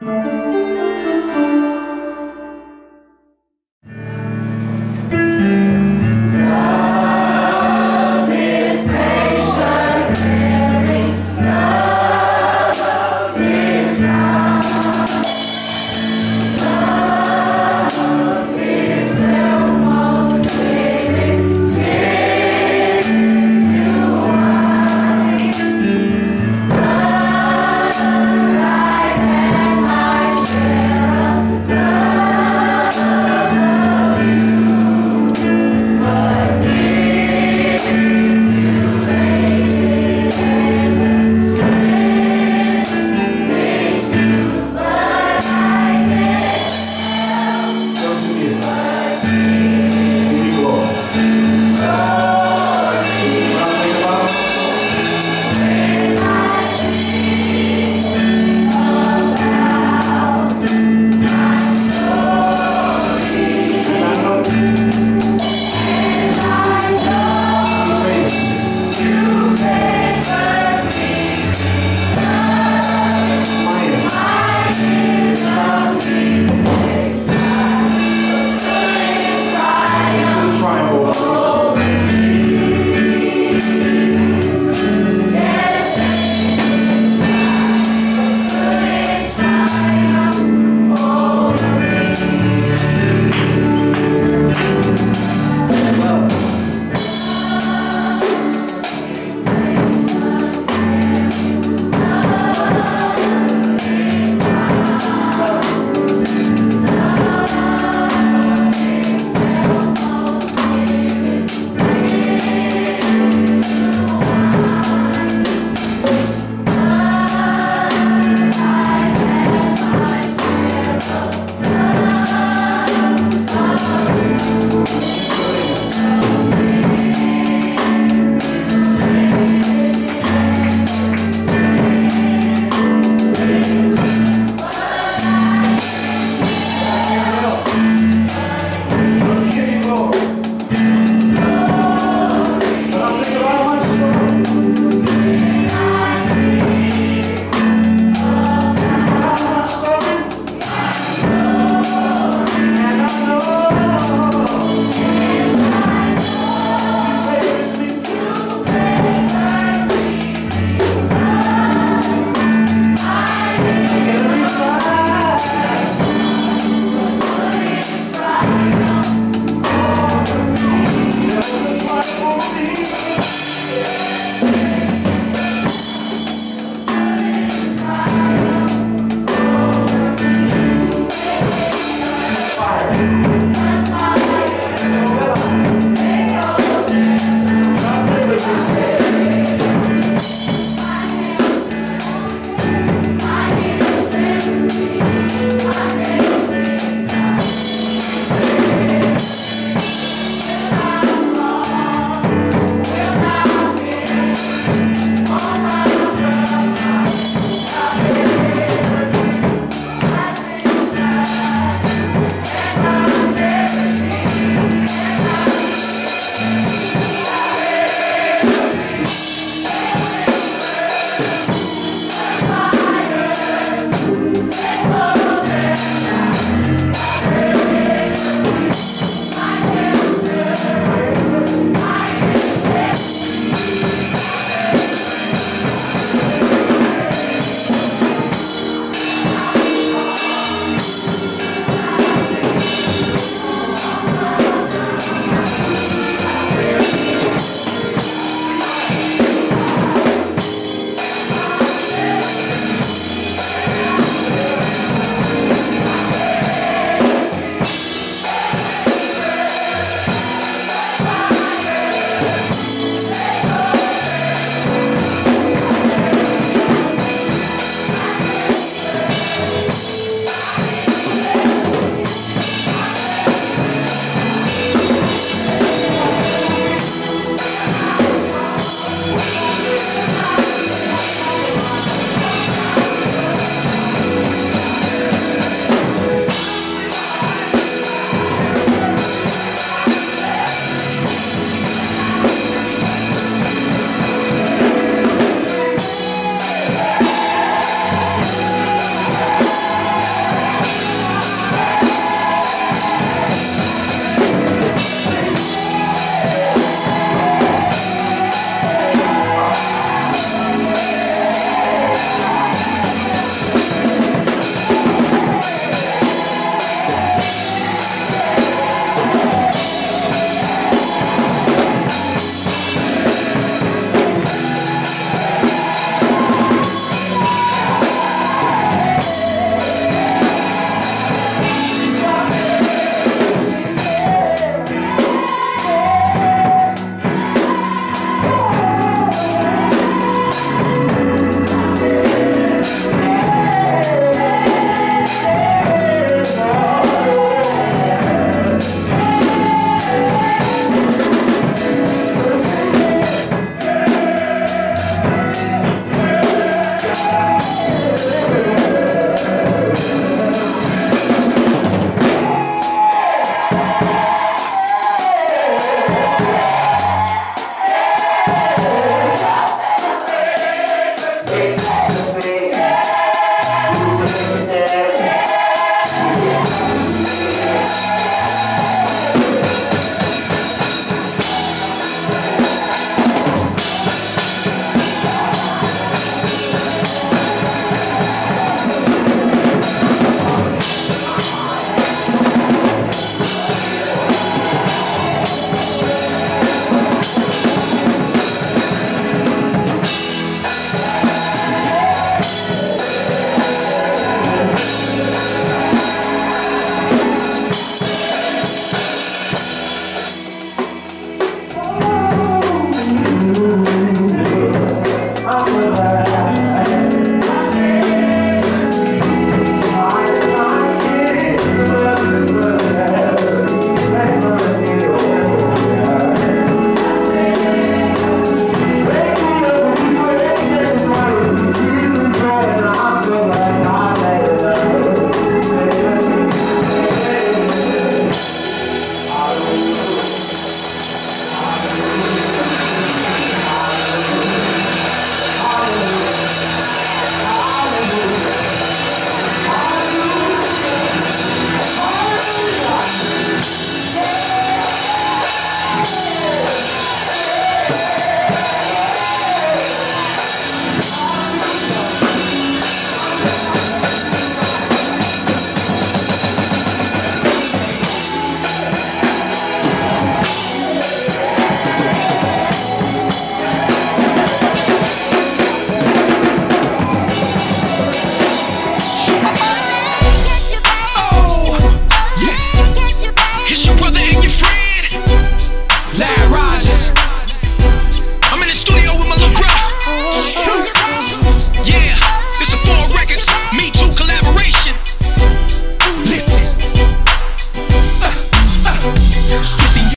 Música I won't be Yeah.